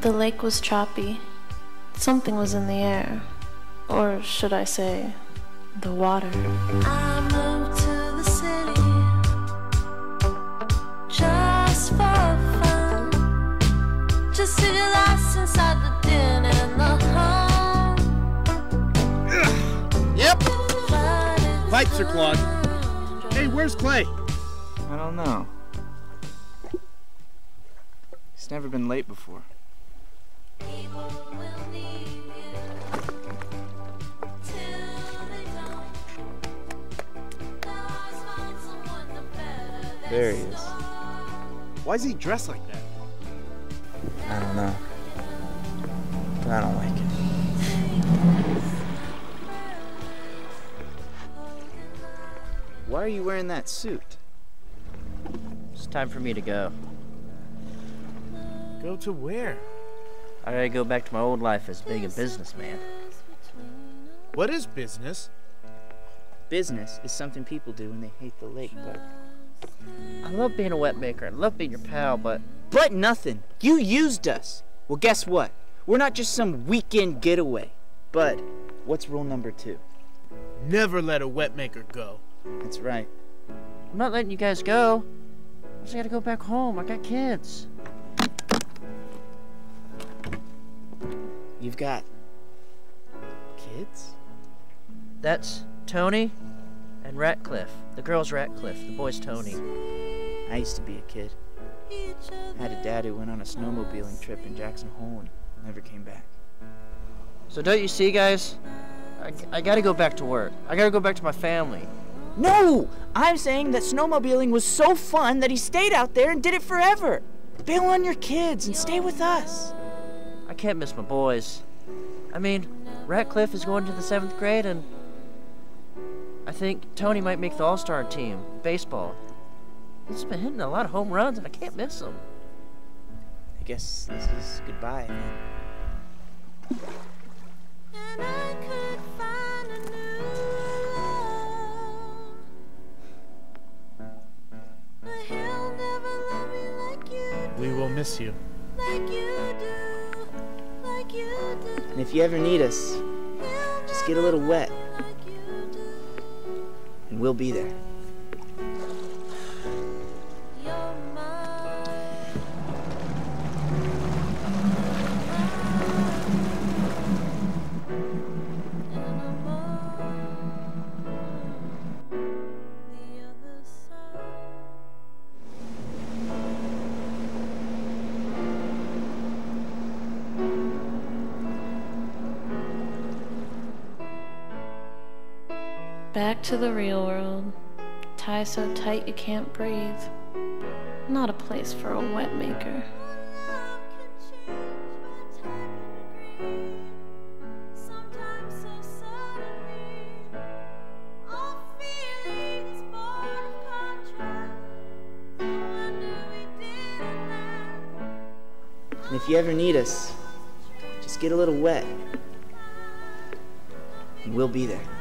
The lake was choppy. Something was in the air. Or should I say, the water. I moved to the city just for fun. Just to get lost inside the din and the hum. Yep. But Pipes are clogged. Hey, where's Clay? I don't know. He's never been late before. There he is. Why's he dressed like that? I don't know. But I don't like it. Why are you wearing that suit? It's time for me to go. Go to where? I gotta go back to my old life as being a businessman. What is business? Business is something people do when they hate the lake, but I love being a wet maker. I love being your pal, but But nothing. You used us. Well, guess what? We're not just some weekend getaway. But, what's rule number two? Never let a wet maker go. That's right. I'm not letting you guys go. I just gotta go back home. I got kids. You've got kids? That's Tony and Ratcliffe. The girl's Ratcliffe. The boy's Tony. I used to be a kid. I had a dad who went on a snowmobiling trip in Jackson Hole and never came back. So don't you see, guys? I, I gotta go back to work. I gotta go back to my family. No! I'm saying that snowmobiling was so fun that he stayed out there and did it forever. Bail on your kids and stay with us. I can't miss my boys. I mean, Ratcliffe is going to the seventh grade, and I think Tony might make the All Star team baseball. He's been hitting a lot of home runs, and I can't miss him. I guess this is goodbye. And I could find a new love. But he'll never love me like you We will miss you. like you And if you ever need us, just get a little wet and we'll be there. Back to the real world. Tie so tight you can't breathe. Not a place for a wet maker. And if you ever need us, just get a little wet and we'll be there.